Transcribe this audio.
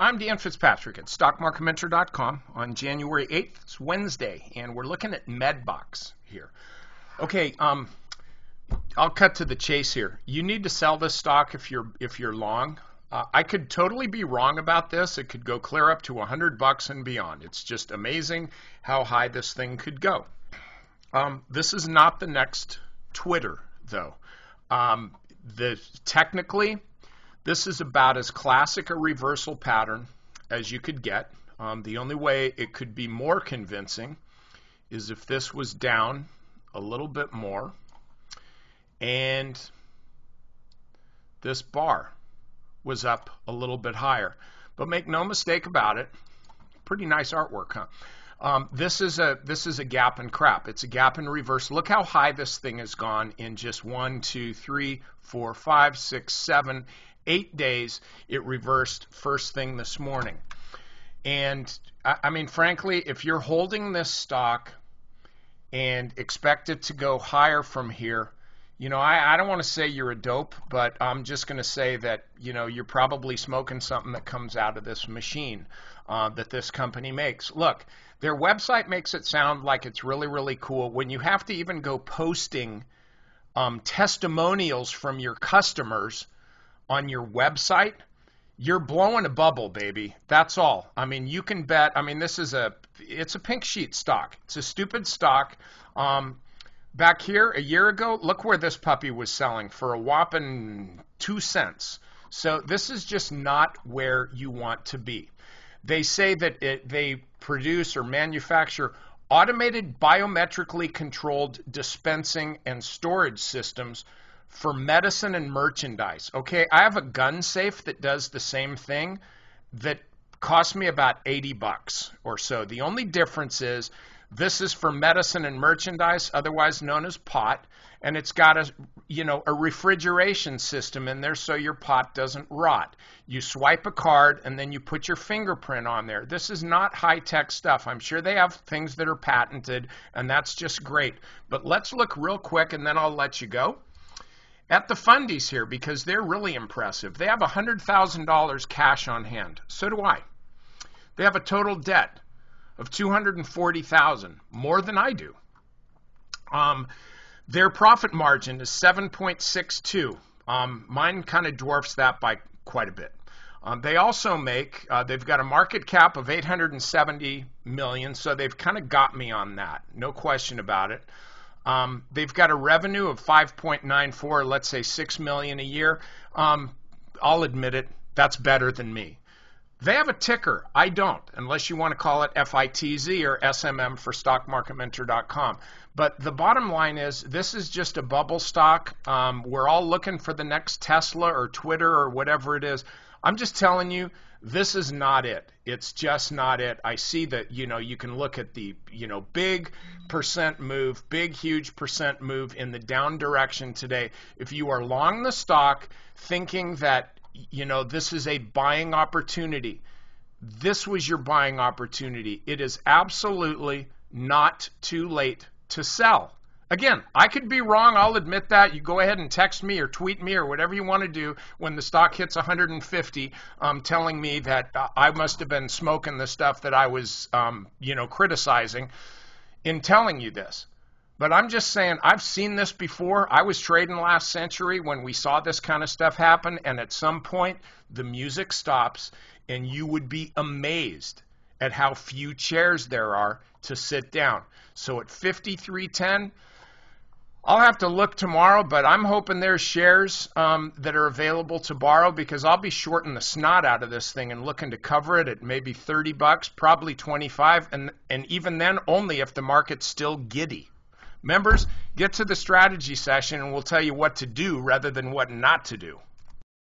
I'm Dan Fitzpatrick at StockMarketMentor.com on January 8th. It's Wednesday, and we're looking at Medbox here. Okay, um, I'll cut to the chase here. You need to sell this stock if you're if you're long. Uh, I could totally be wrong about this. It could go clear up to 100 bucks and beyond. It's just amazing how high this thing could go. Um, this is not the next Twitter, though. Um, the technically this is about as classic a reversal pattern as you could get. Um, the only way it could be more convincing is if this was down a little bit more and this bar was up a little bit higher. But make no mistake about it, pretty nice artwork, huh? Um, this is a this is a gap and crap. It's a gap and reverse. Look how high this thing has gone in just one, two, three, four, five, six, seven, eight days, it reversed first thing this morning. And I, I mean, frankly, if you're holding this stock and expect it to go higher from here, you know, I, I don't want to say you're a dope, but I'm just going to say that, you know, you're probably smoking something that comes out of this machine uh, that this company makes. Look, their website makes it sound like it's really, really cool. When you have to even go posting um, testimonials from your customers on your website, you're blowing a bubble, baby. That's all. I mean, you can bet. I mean, this is a it's a pink sheet stock. It's a stupid stock. Um, back here a year ago, look where this puppy was selling for a whopping two cents. So this is just not where you want to be. They say that it, they produce or manufacture automated biometrically controlled dispensing and storage systems for medicine and merchandise. Okay, I have a gun safe that does the same thing that cost me about 80 bucks or so. The only difference is this is for medicine and merchandise, otherwise known as pot, and it's got a you know a refrigeration system in there so your pot doesn't rot. You swipe a card and then you put your fingerprint on there. This is not high-tech stuff. I'm sure they have things that are patented and that's just great. But let's look real quick and then I'll let you go at the fundies here because they're really impressive. They have $100,000 cash on hand. So do I. They have a total debt of 240,000, more than I do. Um, their profit margin is 7.62. Um, mine kind of dwarfs that by quite a bit. Um, they also make, uh, they've got a market cap of 870 million, so they've kind of got me on that, no question about it. Um, they've got a revenue of 5.94, let's say 6 million a year. Um, I'll admit it, that's better than me. They have a ticker. I don't, unless you want to call it FITZ or SMM for StockMarketMentor.com. But the bottom line is, this is just a bubble stock. Um, we're all looking for the next Tesla or Twitter or whatever it is. I'm just telling you, this is not it. It's just not it. I see that, you know, you can look at the, you know, big percent move, big, huge percent move in the down direction today. If you are long the stock thinking that, you know, this is a buying opportunity, this was your buying opportunity. It is absolutely not too late to sell. Again, I could be wrong. I'll admit that. You go ahead and text me or tweet me or whatever you want to do when the stock hits 150, um, telling me that uh, I must have been smoking the stuff that I was, um, you know, criticizing in telling you this. But I'm just saying, I've seen this before. I was trading last century when we saw this kind of stuff happen, and at some point, the music stops, and you would be amazed at how few chairs there are to sit down. So at 5310, I'll have to look tomorrow, but I'm hoping there's shares um, that are available to borrow because I'll be shorting the snot out of this thing and looking to cover it at maybe 30 bucks, probably 25, and and even then only if the market's still giddy. Members, get to the strategy session and we'll tell you what to do rather than what not to do.